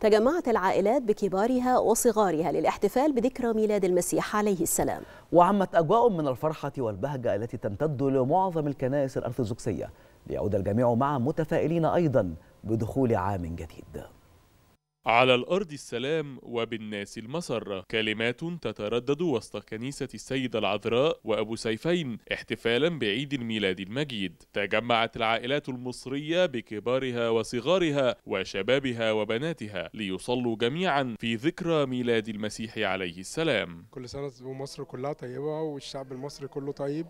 تجمعت العائلات بكبارها وصغارها للاحتفال بذكرى ميلاد المسيح عليه السلام. وعمت أجواء من الفرحة والبهجة التي تمتد لمعظم الكنائس الأرثوذكسية ليعود الجميع معا متفائلين أيضا بدخول عام جديد. على الأرض السلام وبالناس المسرة. كلمات تتردد وسط كنيسة السيدة العذراء وأبو سيفين احتفالا بعيد الميلاد المجيد. تجمعت العائلات المصرية بكبارها وصغارها وشبابها وبناتها ليصلوا جميعا في ذكرى ميلاد المسيح عليه السلام. كل سنة ومصر كلها طيبة والشعب المصري كله طيب.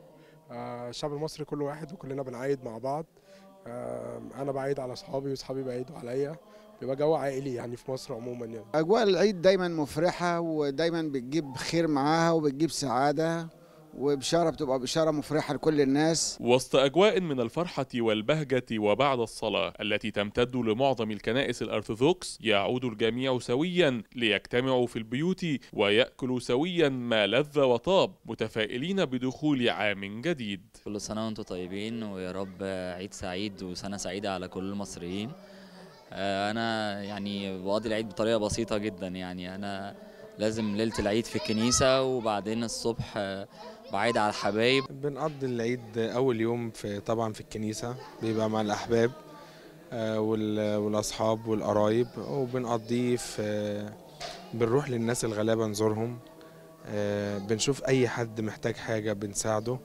آه، الشعب المصري كله واحد وكلنا بنعيد مع بعض. أنا بعيد على أصحابي وأصحابي بعيدوا عليا. بيبقى جو عائلي يعني في مصر عموما يعني. أجواء العيد دايما مفرحة ودايما بتجيب خير معاها وبتجيب سعادة وبشارة بتبقى بشارة مفرحة لكل الناس. وسط أجواء من الفرحة والبهجة وبعد الصلاة التي تمتد لمعظم الكنائس الأرثوذكس يعود الجميع سويا ليجتمعوا في البيوت ويأكلوا سويا ما لذ وطاب متفائلين بدخول عام جديد. كل سنة وأنتم طيبين ويا رب عيد سعيد وسنة سعيدة على كل المصريين. آه، أنا يعني بقضي العيد بطريقة بسيطة جدا. يعني أنا لازم ليلة العيد في الكنيسة وبعدين الصبح آه، بعيد على الحبايب. بنقضي العيد أول يوم في طبعا في الكنيسة بيبقى مع الأحباب آه، وال- والأصحاب والقرايب وبنقضيه في بنروح للناس الغلابة نزورهم. بنشوف أي حد محتاج حاجة بنساعده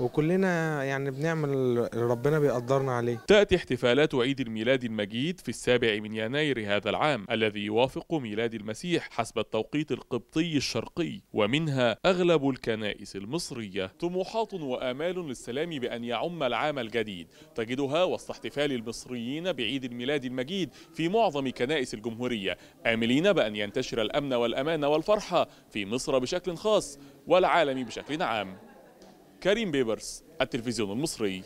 وكلنا يعني بنعمل اللي ربنا بيقدرنا عليه. تأتي احتفالات عيد الميلاد المجيد في السابع من يناير هذا العام الذي يوافق ميلاد المسيح حسب التوقيت القبطي الشرقي ومنها أغلب الكنائس المصرية. طموحات وآمال للسلام بأن يعم العام الجديد. تجدها وسط احتفال المصريين بعيد الميلاد المجيد في معظم كنائس الجمهورية آملين بأن ينتشر الأمن والأمان والفرحة في مصر بشكل خاص والعالم بشكل عام. كريم بيبرس التلفزيون المصري.